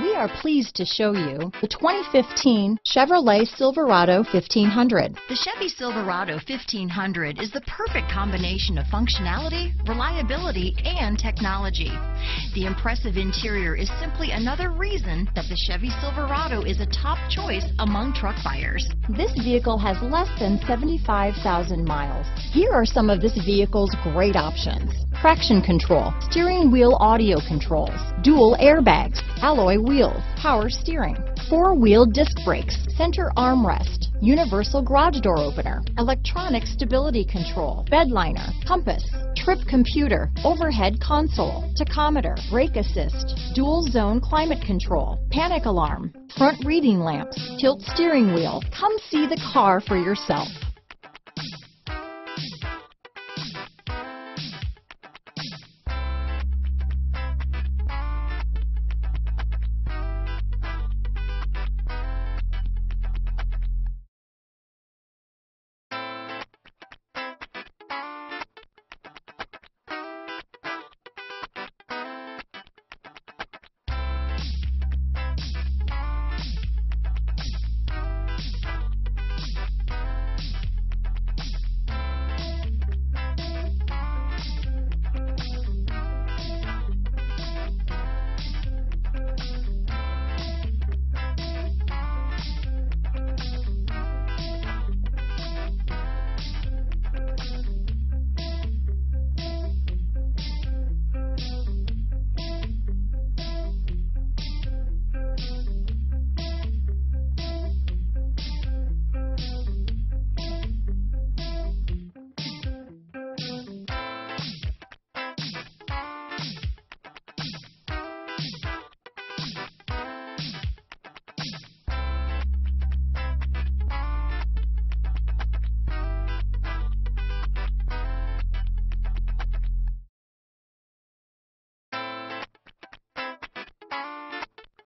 We are pleased to show you the 2015 Chevrolet Silverado 1500. The Chevy Silverado 1500 is the perfect combination of functionality, reliability, and technology. The impressive interior is simply another reason that the Chevy Silverado is a top choice among truck buyers. This vehicle has less than 75,000 miles. Here are some of this vehicle's great options. Traction control, steering wheel audio controls, dual airbags, alloy wheels, power steering, four-wheel disc brakes, center armrest, universal garage door opener, electronic stability control, bed liner, compass, trip computer, overhead console, tachometer, brake assist, dual zone climate control, panic alarm, front reading lamps, tilt steering wheel. Come see the car for yourself.